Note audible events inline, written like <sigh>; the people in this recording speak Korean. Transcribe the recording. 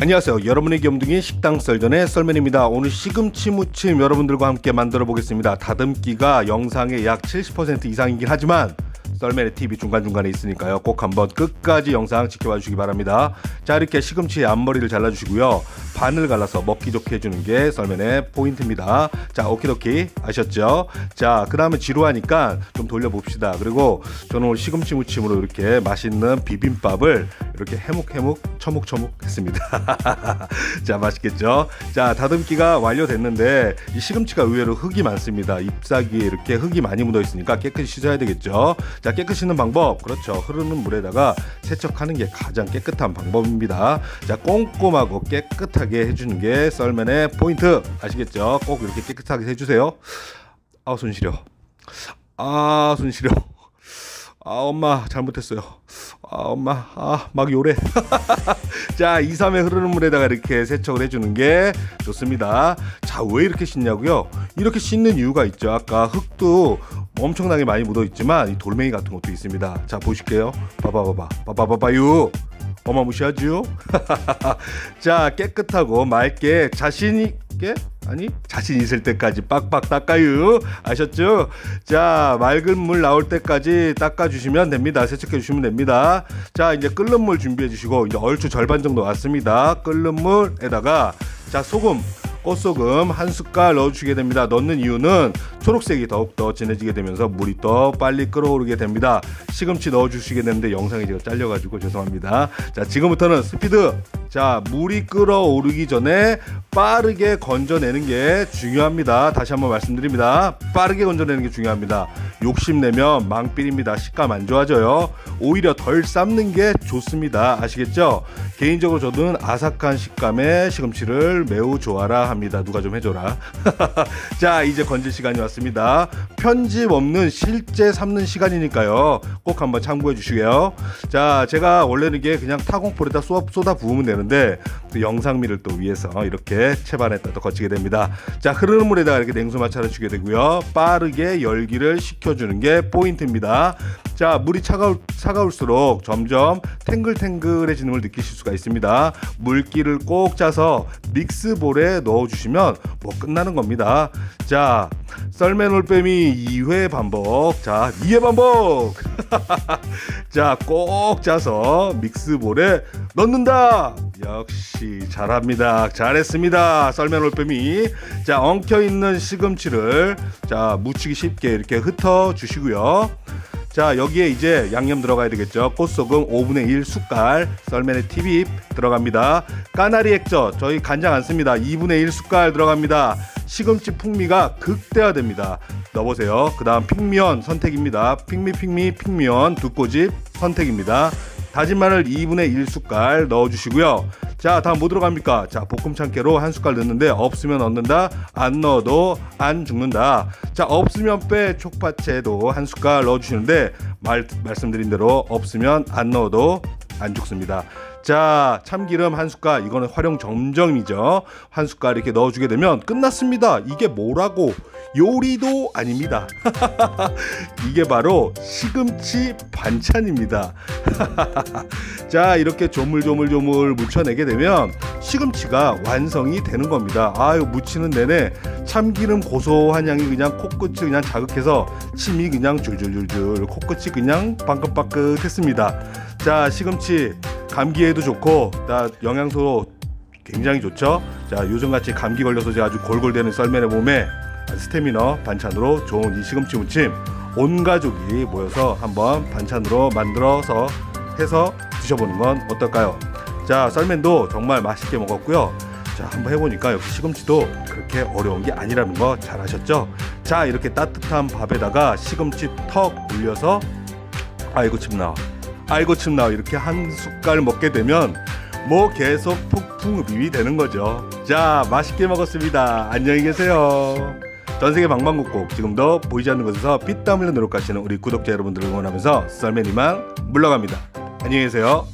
안녕하세요. 여러분의 겸둥이 식당 썰전의 썰맨입니다. 오늘 시금치 무침 여러분들과 함께 만들어 보겠습니다. 다듬기가 영상의 약 70% 이상이긴 하지만 썰맨의 팁이 중간중간에 있으니까요. 꼭 한번 끝까지 영상 지켜봐 주시기 바랍니다. 자, 이렇게 시금치의 앞머리를 잘라주시고요. 반을 갈라서 먹기 좋게 해주는 게 썰맨의 포인트입니다. 자, 오키도키 아셨죠? 자, 그 다음에 지루하니까 좀 돌려봅시다. 그리고 저는 오늘 시금치 무침으로 이렇게 맛있는 비빔밥을 이렇게 해묵해묵 처묵처묵 했습니다. <laughs> 자, 맛있겠죠? 자, 다듬기가 완료됐는데 이 시금치가 의외로 흙이 많습니다. 잎사귀에 이렇게 흙이 많이 묻어 있으니까 깨끗이 씻어야 되겠죠? 자, 깨끗이 씻는 방법. 그렇죠. 흐르는 물에다가 세척하는 게 가장 깨끗한 방법입니다. 자, 꼼꼼하고 깨끗하게 해주는 게 썰맨의 포인트. 아시겠죠? 꼭 이렇게 깨끗하게 해주세요. 아, 손 시려. 아, 손 시려. 아, 엄마, 잘못했어요. 아, 엄마, 아, 막 요래. <laughs> 자, 2, 3회 흐르는 물에다가 이렇게 세척을 해주는 게 좋습니다. 자, 왜 이렇게 씻냐고요? 이렇게 씻는 이유가 있죠. 아까 흙도 엄청나게 많이 묻어 있지만 이 돌멩이 같은 것도 있습니다. 자 보실게요. 봐봐봐봐, 봐봐봐봐요. 어마무시하죠? <laughs> 자 깨끗하고 맑게 자신 있게 아니 자신 있을 때까지 빡빡 닦아요 아셨죠? 자 맑은 물 나올 때까지 닦아주시면 됩니다 세척해 주시면 됩니다 자 이제 끓는 물 준비해 주시고 이제 얼추 절반 정도 왔습니다 끓는 물에다가 자 소금 꽃소금 한 숟갈 넣어주시게 됩니다. 넣는 이유는 초록색이 더욱더 진해지게 되면서 물이 더 빨리 끓어오르게 됩니다. 시금치 넣어주시게 되는데 영상이 제가 잘려가지고 죄송합니다. 자 지금부터는 스피드 자 물이 끓어오르기 전에 빠르게 건져내는 게 중요합니다. 다시 한번 말씀드립니다. 빠르게 건져내는 게 중요합니다. 욕심내면 망필입니다. 식감 안 좋아져요. 오히려 덜 삶는 게 좋습니다. 아시겠죠? 개인적으로 저는 아삭한 식감의 시금치를 매우 좋아라 합니다. 누가 좀 해줘라. <laughs> 자 이제 건질 시간이 왔습니다. 편집 없는 실제 삶는 시간이니까요. 꼭 한번 참고해 주시고요. 자 제가 원래는 이게 그냥 타공풀에다 쏟아 부으면 되는데 또 영상미를 또 위해서 이렇게 채반에다 또 거치게 됩니다. 자 흐르는 물에다가 이렇게 냉수 마찰을 주게 되고요. 빠르게 열기를 식혀주는 게 포인트입니다. 자 물이 차가울, 차가울수록 점점 탱글탱글해지는 걸 느끼실 수가 있습니다. 물기를 꼭 짜서 믹스볼에 넣어주시면 뭐 끝나는 겁니다. 자 썰맨 올빼미 2회 반복. 자 2회 반복! <laughs> 자 꼭 짜서 믹스볼에 넣는다! 역시 잘합니다. 잘했습니다 썰맨 올빼미 자 엉켜있는 시금치를 자 묻히기 쉽게 이렇게 흩어 주시고요 자 여기에 이제 양념 들어가야 되겠죠. 꽃소금 5분의 1 숟갈 썰맨의 팁입 들어갑니다. 까나리 액젓 저희 간장 안 씁니다. 2분의 1 숟갈 들어갑니다. 시금치 풍미가 극대화됩니다. 넣어보세요. 그 다음 핑미원 선택입니다. 핑미 핑미 핑미원 두 꼬집 선택입니다. 다진 마늘 2분의 1 숟갈 넣어주시고요 자 다음 뭐 들어갑니까? 자 볶음 참깨로 한 숟갈 넣는데 없으면 넣는다 안 넣어도 안 죽는다. 자 없으면 빼 촉파채도 한 숟갈 넣어주시는데 말, 말씀드린 대로 없으면 안 넣어도 안 죽습니다. 자 참기름 한 숟갈. 이거는 활용 점정이죠. 한 숟갈 이렇게 넣어주게 되면 끝났습니다. 이게 뭐라고? 요리도 아닙니다. <laughs> 이게 바로 시금치 반찬입니다. <laughs> 자 이렇게 조물조물조물 묻혀내게 되면 시금치가 완성이 되는 겁니다. 아유 묻히는 내내 참기름 고소한 향이 그냥 코끝이 그냥 자극해서 침이 그냥 줄줄줄줄 코끝이 그냥 빵긋빵긋 했습니다 자 시금치 감기에도 좋고 다 영양소 굉장히 좋죠. 자 요즘같이 감기 걸려서 제가 아주 골골대는 썰맨의 몸에 스태미너 반찬으로 좋은 이 시금치 무침 온 가족이 모여서 한번 반찬으로 만들어서 해서 드셔보는 건 어떨까요? 자 썰맨도 정말 맛있게 먹었고요. 자 한번 해보니까 역시 시금치도 그렇게 어려운 게 아니라는 거 잘 아셨죠? 자 이렇게 따뜻한 밥에다가 시금치 턱 올려서 아이고 침 나와 아이고 참나 이렇게 한 숟갈 먹게 되면 뭐 계속 폭풍흡입이 되는 거죠. 자 맛있게 먹었습니다. 안녕히 계세요. 전 세계 방방곡곡 지금도 보이지 않는 곳에서 피땀 흘려 노력하시는 우리 구독자 여러분들을 응원하면서 썰매니만 물러갑니다. 안녕히 계세요.